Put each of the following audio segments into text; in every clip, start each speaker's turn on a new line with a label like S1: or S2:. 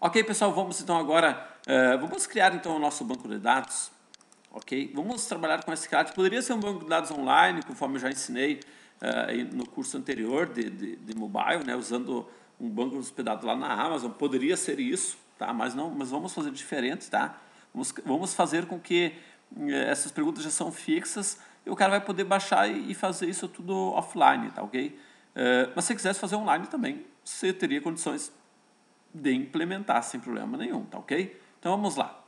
S1: Ok, pessoal, vamos então agora, uh, vamos criar então o nosso banco de dados. Ok, vamos trabalhar com SQLite. Poderia ser um banco de dados online, conforme eu já ensinei uh, no curso anterior de, de, de, mobile, né, usando um banco hospedado lá na Amazon. Poderia ser isso, tá? Mas não, mas vamos fazer diferente, tá? Vamos, vamos fazer com que uh, essas perguntas já são fixas e o cara vai poder baixar e, e fazer isso tudo offline, tá? Ok? Mas se quisesse fazer online também, você teria condições de implementar sem problema nenhum, tá ok? Então vamos lá.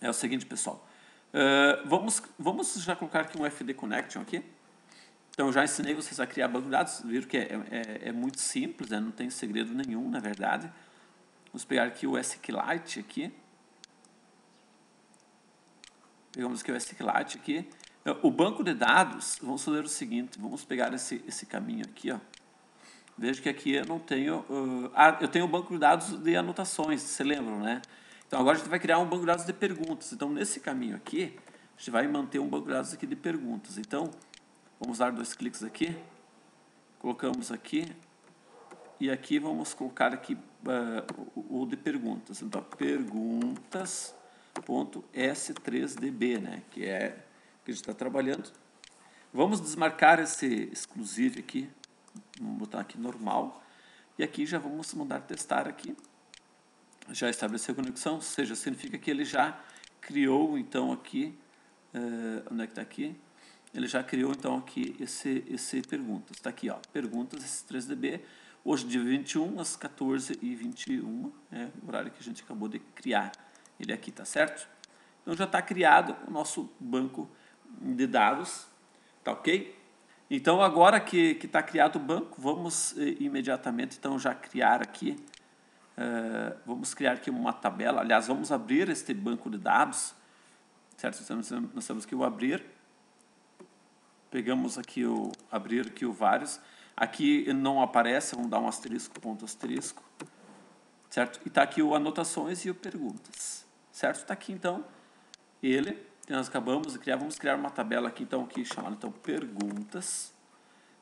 S1: É o seguinte, pessoal. Uh, vamos, vamos já colocar aqui um FD Connection aqui. Então já ensinei vocês a criar banco de dados, viram que é, é, é muito simples, né? não tem segredo nenhum, na verdade. Vamos pegar aqui o SQLite aqui. Pegamos aqui o SQLite aqui. O banco de dados, vamos fazer o seguinte, vamos pegar esse, esse caminho aqui, ó. Veja que aqui eu não tenho. Uh, ah, eu tenho um banco de dados de anotações, você lembra, né? Então agora a gente vai criar um banco de dados de perguntas. Então nesse caminho aqui, a gente vai manter um banco de dados aqui de perguntas. Então vamos dar dois cliques aqui, colocamos aqui e aqui vamos colocar aqui uh, o, o de perguntas. Então perguntas.s3db, né? Que é que a gente está trabalhando. Vamos desmarcar esse exclusive aqui Vamos botar aqui normal. E aqui já vamos mandar testar aqui. Já estabeleceu conexão, ou seja, significa que ele já criou então aqui, uh, onde é que está aqui? Ele já criou então aqui esse, esse perguntas. Está aqui, ó, perguntas, esse 3DB. Hoje, dia 21, às 14h21, é o horário que a gente acabou de criar. Ele aqui, tá certo? Então já está criado o nosso banco de dados, tá ok? Então, agora que está criado o banco, vamos eh, imediatamente então já criar aqui, uh, vamos criar aqui uma tabela, aliás, vamos abrir este banco de dados, certo? Nós temos que o abrir, pegamos aqui o, abrir aqui o vários, aqui não aparece, vamos dar um asterisco, ponto asterisco, certo? E está aqui o anotações e o perguntas, certo? Está aqui então ele, que nós acabamos de criar. Vamos criar uma tabela aqui, então, aqui chamada então, perguntas,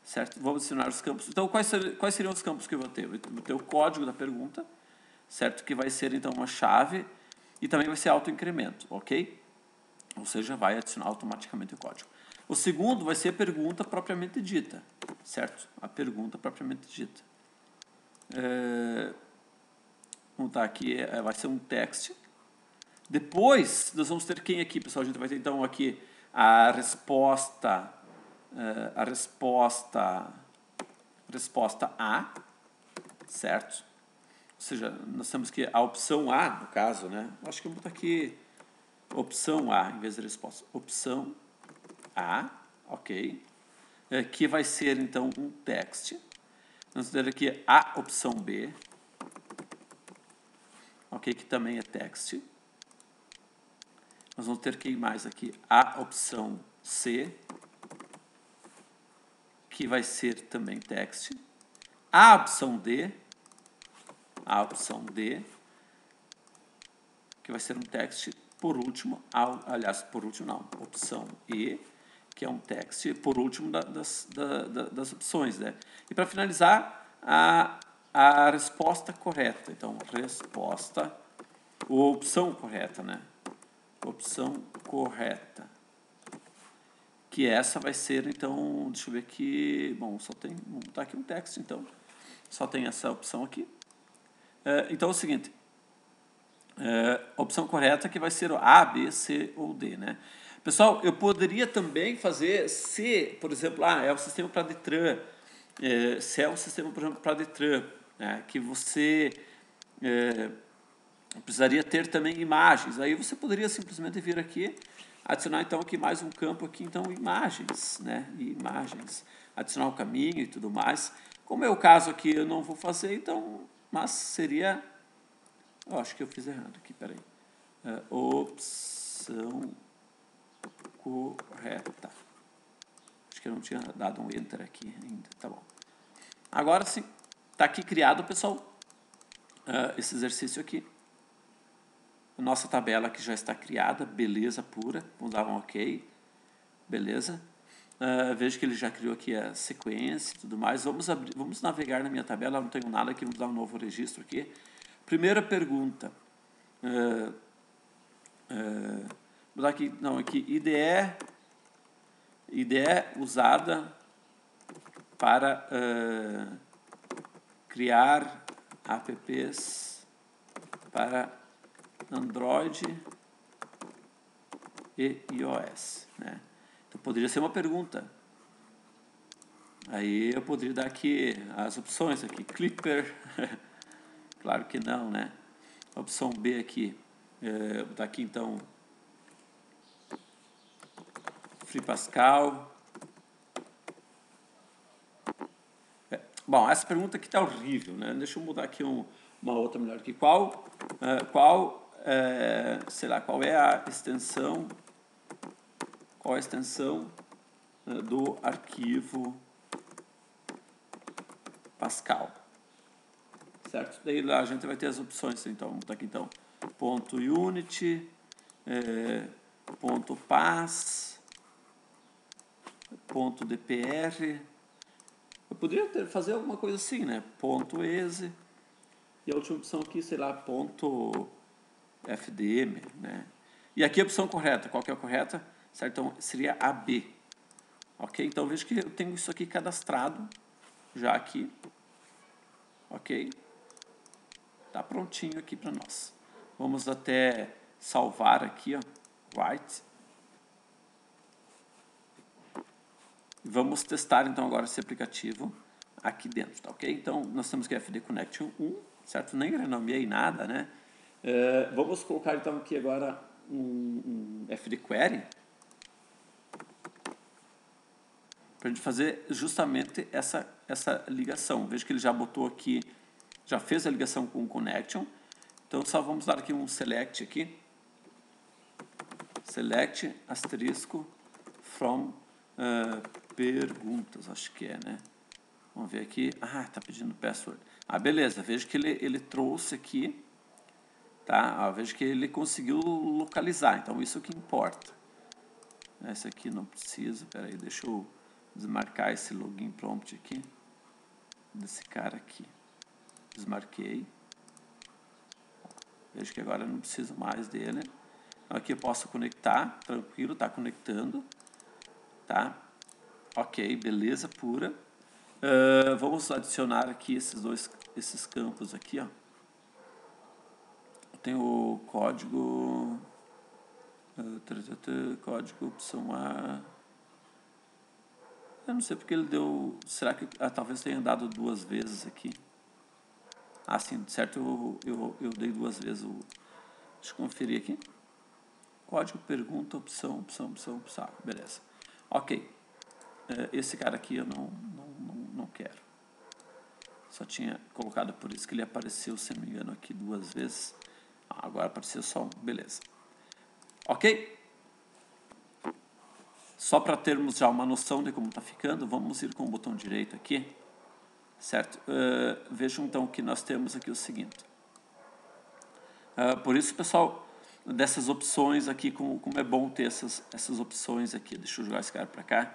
S1: certo? Vamos adicionar os campos. Então, quais, ser, quais seriam os campos que eu vou ter? Eu vou ter o código da pergunta, certo? Que vai ser, então, uma chave e também vai ser autoincremento, ok? Ou seja, vai adicionar automaticamente o código. O segundo vai ser a pergunta propriamente dita, certo? A pergunta propriamente dita. É, vamos estar aqui, é, vai ser um text, depois, nós vamos ter quem aqui, pessoal? A gente vai ter então aqui a resposta, uh, a resposta, resposta A, certo? Ou seja, nós temos que a opção A, no caso, né? Acho que eu vou botar aqui opção A em vez de resposta. Opção A, ok? É, que vai ser então um text. Vamos ter aqui a opção B, ok? Que também é text nós vamos ter que ir mais aqui a opção C, que vai ser também text, a opção D, a opção D, que vai ser um text, por último, aliás, por último não, opção E, que é um text, por último das, das opções. Né? E para finalizar, a, a resposta correta. Então, resposta, ou opção correta, né? Opção correta. Que essa vai ser, então, deixa eu ver aqui, bom, só tem, vamos botar aqui um texto, então, só tem essa opção aqui. É, então, é o seguinte, é, opção correta que vai ser o A, B, C ou D, né? Pessoal, eu poderia também fazer se, por exemplo, ah, é o sistema para Detran, é, se é o sistema, por exemplo, para Detran, né, que você é, precisaria ter também imagens. Aí você poderia simplesmente vir aqui, adicionar então aqui mais um campo aqui, então imagens, né? Imagens, adicionar o caminho e tudo mais. Como é o caso aqui, eu não vou fazer, então, mas seria, eu acho que eu fiz errado aqui, peraí. Uh, opção correta. Acho que eu não tinha dado um enter aqui ainda, tá bom. Agora sim, está aqui criado, pessoal, uh, esse exercício aqui nossa tabela que já está criada, beleza pura, vamos dar um ok, beleza. Uh, vejo que ele já criou aqui a sequência e tudo mais. Vamos, abrir, vamos navegar na minha tabela, não tenho nada aqui, vamos dar um novo registro aqui. Primeira pergunta. Uh, uh, vou dar aqui, não, aqui, IDE, IDE usada para criar apps para Android e iOS. Né? Então poderia ser uma pergunta. Aí eu poderia dar aqui as opções aqui, Clipper, claro que não, né? Opção B aqui, é, botar aqui então Free Pascal. É, bom, essa pergunta aqui está horrível, né? Deixa eu mudar aqui um, uma outra melhor aqui. Qual, uh, qual, uh, sei lá, qual é a extensão, qual a extensão uh, do arquivo Pascal. Certo? Daí lá a gente vai ter as opções, então, botar aqui então, ponto Unity, é, ponto Pass, ponto DPR. Eu poderia ter, fazer alguma coisa assim, né? Ponto EXE. E a última opção aqui, sei lá, ponto FDM, né? E aqui a opção correta, qual que é a correta? Certo? Então, seria AB. Ok? Então, veja que eu tenho isso aqui cadastrado já aqui. Ok? Tá prontinho aqui para nós. Vamos até salvar aqui, ó, White. Vamos testar então agora esse aplicativo aqui dentro, tá ok? Então nós temos que FD Connection 1, certo? Nem renomeei nada, né? Uh, vamos colocar então aqui agora um, um FD Query para a gente fazer justamente essa, essa ligação. Veja que ele já botou aqui, já fez a ligação com o connection. Então, só vamos dar aqui um select aqui. Select asterisco from uh, perguntas, acho que é, né? Vamos ver aqui. Ah, tá pedindo password. Ah, beleza. Veja que ele, ele trouxe aqui, tá? Ah, veja que ele conseguiu localizar. Então, isso que importa. Esse aqui não precisa. Peraí, deixa eu desmarcar esse login prompt aqui, desse cara aqui. Desmarquei. Vejo que agora não preciso mais dele. Então aqui eu posso conectar, tranquilo, está conectando. Tá? Ok, beleza pura. Uh, vamos adicionar aqui esses dois esses campos aqui, ó. Tem o código uh, código opção A eu não sei porque ele deu. Será que ah, talvez tenha dado duas vezes aqui? Ah, sim, certo, eu, eu, eu dei duas vezes o. Deixa eu conferir aqui. Código, pergunta, opção, opção, opção, opção. Beleza. Ok. É, esse cara aqui eu não, não, não, não quero. Só tinha colocado por isso que ele apareceu, se não me engano, aqui duas vezes. Agora apareceu só um. Beleza. Ok? Só para termos já uma noção de como está ficando, vamos ir com o botão direito aqui, certo? Uh, vejam então que nós temos aqui o seguinte. Uh, por isso, pessoal, dessas opções aqui, como, como é bom ter essas, essas opções aqui. Deixa eu jogar esse cara para cá,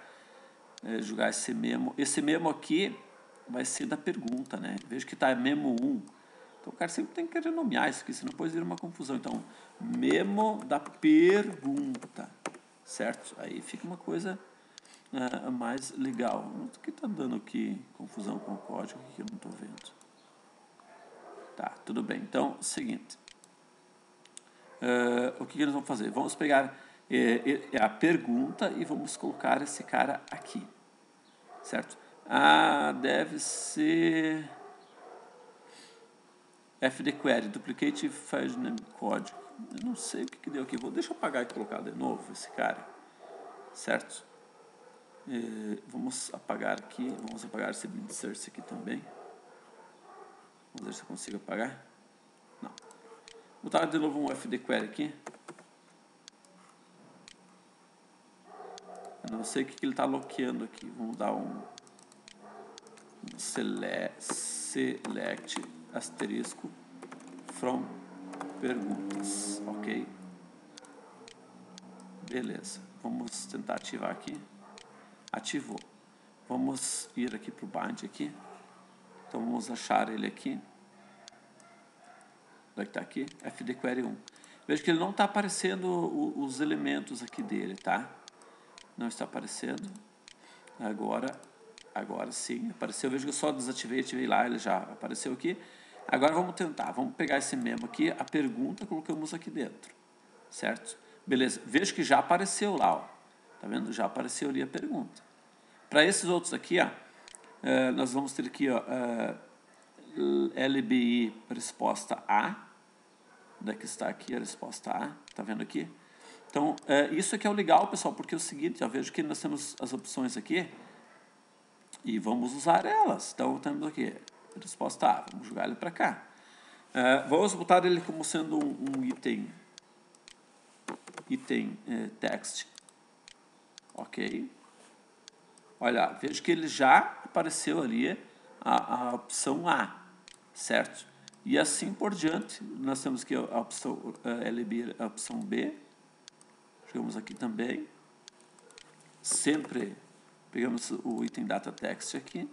S1: uh, jogar esse memo. Esse memo aqui vai ser da pergunta, né? Veja que está memo 1. Então o cara sempre tem que renomear isso aqui, senão depois vira uma confusão. Então, memo da pergunta certo? Aí fica uma coisa uh, mais legal. O que está dando aqui confusão com o código que eu não estou vendo? Tá, tudo bem. Então, seguinte. Uh, o que, que nós vamos fazer? Vamos pegar é, é a pergunta e vamos colocar esse cara aqui, certo? Ah, deve ser fd query, duplicate file name código. Eu não sei o que, que deu aqui. Vou, deixa eu apagar e colocar de novo esse cara. Certo? E vamos apagar aqui. Vamos apagar esse blind search aqui também. Vamos ver se eu consigo apagar. Não. Vou botar de novo um FD query aqui. Eu não sei o que, que ele está bloqueando aqui. Vamos dar um, um select, select asterisco from perguntas, ok? Beleza, vamos tentar ativar aqui. Ativou. Vamos ir aqui para o bind aqui. Então vamos achar ele aqui. Onde é que está aqui? FD Query 1. Veja que ele não está aparecendo os elementos aqui dele, tá? Não está aparecendo. Agora, agora sim, apareceu. Veja que eu só desativei, ativei lá, ele já apareceu aqui. Agora vamos tentar, vamos pegar esse memo aqui, a pergunta colocamos aqui dentro, certo? Beleza, veja que já apareceu lá, ó. Tá vendo? Já apareceu ali a pergunta. Para esses outros aqui, ó, uh, nós vamos ter aqui, ó, eh, LBI resposta A. Onde é que está aqui a resposta A? Tá vendo aqui? Então, uh, isso aqui é o legal, pessoal, porque é o seguinte, já vejo que nós temos as opções aqui e vamos usar elas. Então, temos aqui resposta A, vamos jogar ele para cá. vamos botar ele como sendo um, um item item text Ok? Olha, vejo que ele já apareceu ali a, a opção A, certo? E assim por diante, nós temos aqui a opção a LB, a opção B. Chegamos aqui também. Sempre pegamos o item data text aqui.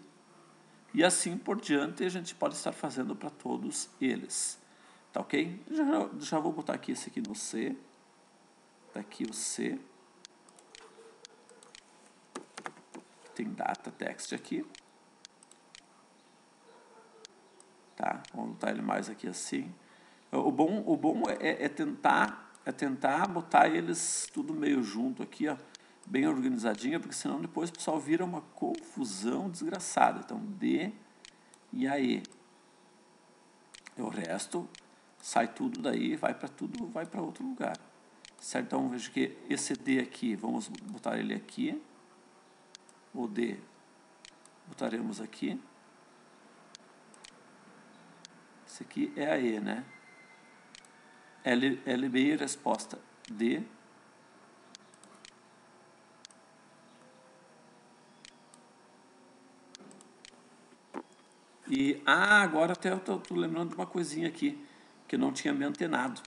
S1: E assim por diante a gente pode estar fazendo para todos eles. Tá ok? Já, já vou botar aqui esse aqui no C. Tá aqui o C. tem data text aqui. Tá? Vamos botar ele mais aqui assim. O bom, o bom é, é tentar é tentar botar eles tudo meio junto aqui, ó, bem organizadinho, porque senão depois o pessoal vira uma confusão desgraçada. Então, D e aí. O resto sai tudo daí, vai para tudo, vai para outro lugar. Certo? Então, veja que esse D aqui, vamos botar ele aqui o D botaremos aqui. Esse aqui é a E, né? L, LBI resposta D. E, ah, agora até eu estou lembrando de uma coisinha aqui, que eu não tinha me antenado.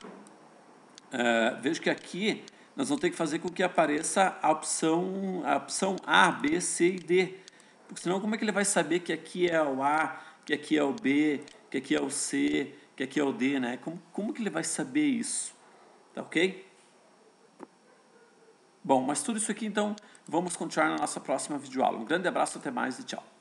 S1: Uh, vejo que aqui nós vamos ter que fazer com que apareça a opção, a opção A, B, C e D. Porque senão como é que ele vai saber que aqui é o A, que aqui é o B, que aqui é o C, que aqui é o D, né? Como, como que ele vai saber isso? Tá ok? Bom, mas tudo isso aqui então vamos continuar na nossa próxima videoaula. Um grande abraço, até mais e tchau.